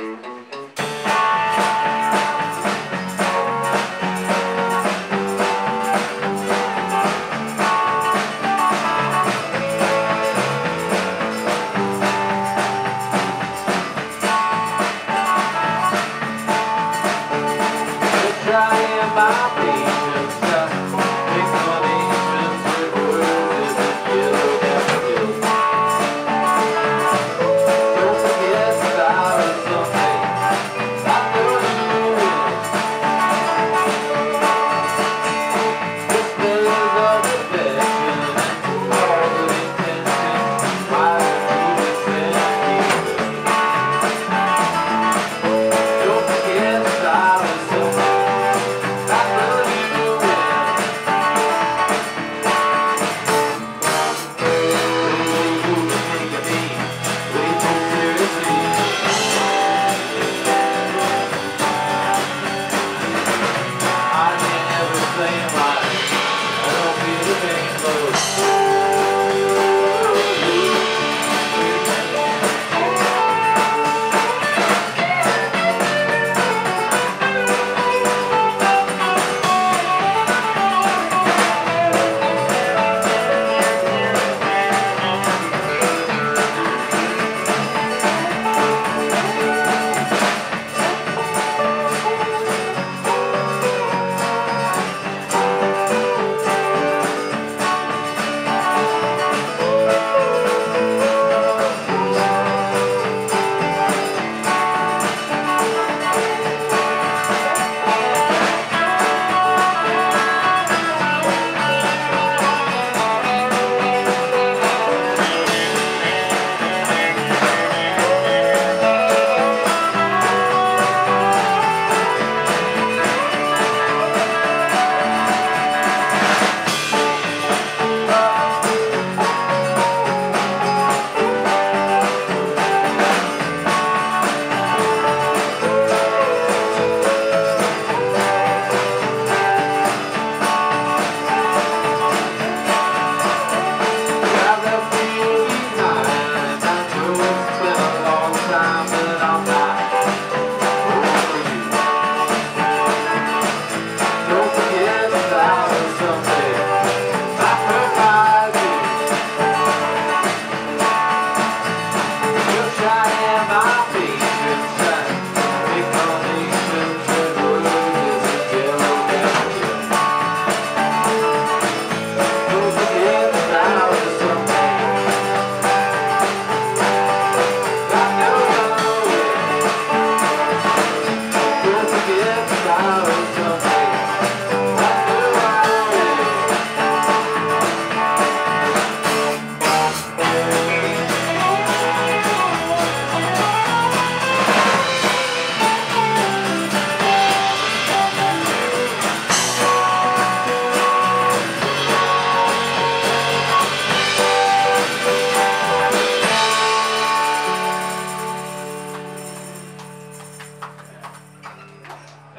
Trying my patience,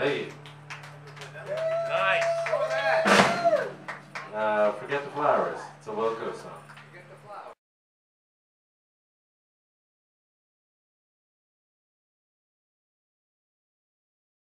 Aí.